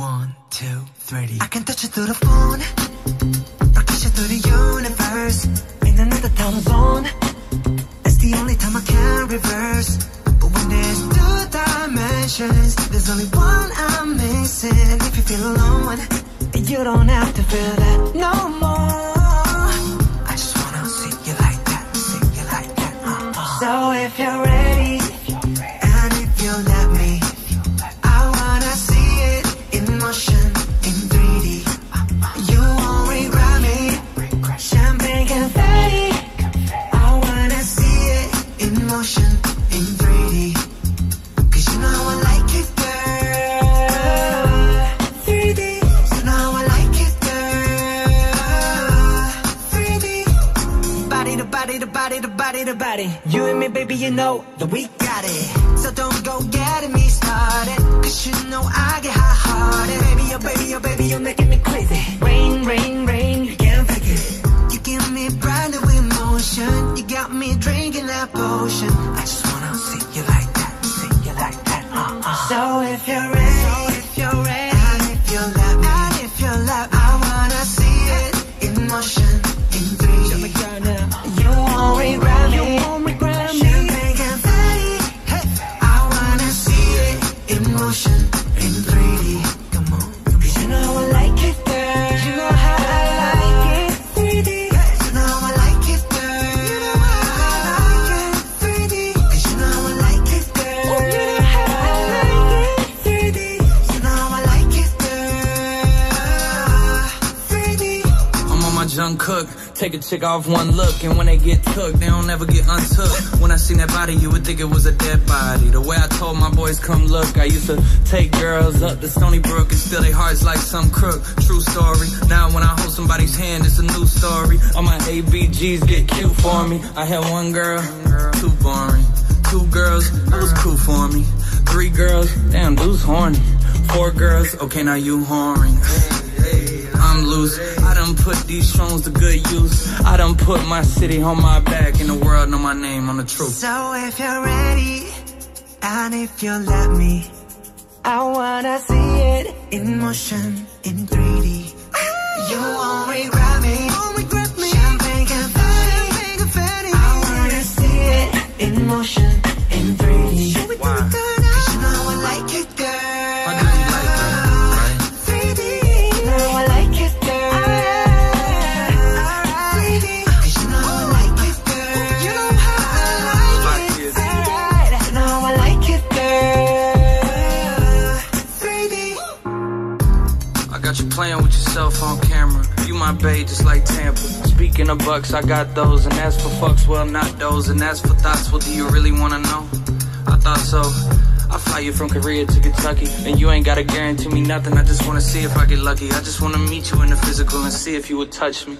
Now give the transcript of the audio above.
One, two, three. I can touch you through the phone, or kiss you through the universe. In another time zone, it's the only time I can reverse. But when there's two dimensions, there's only one I'm missing. If you feel alone, you don't have to feel that no more. Motion in 3D. Cause you know how I like it, girl. 3D. You know how I like it, girl. 3D. Body to body to body to body to body. You and me, baby, you know that we got it. So don't go getting me started. Cause you know I get hot hearted. Baby, oh baby, oh baby, you're making and my Jungkook. Take a chick off one look, and when they get took, they don't ever get untook. When I seen that body, you would think it was a dead body. The way I told my boys, come look, I used to take girls up to Stony Brook and steal their hearts like some crook. True story. Now when I hold somebody's hand, it's a new story. All my ABGs get cute for me. I had one girl, too boring. Two girls, that was cool for me. Three girls, damn, dude's horny. Four girls, okay, now you horny. I'm loose. I done put these songs to good use. I done put my city on my back, and the world know my name on the truth. So if you're ready, and if you let me, I wanna see it in motion in 3D. You won't regret me. Champagne confetti. I wanna see it in motion in 3D. Why? Got you playing with yourself on camera. You my babe, just like Tampa. Speaking of bucks, I got those. And as for fucks, well, not those. And as for thoughts, well, do you really wanna know? I thought so. I fly you from Korea to Kentucky. And you ain't gotta guarantee me nothing. I just wanna see if I get lucky. I just wanna meet you in the physical and see if you would touch me.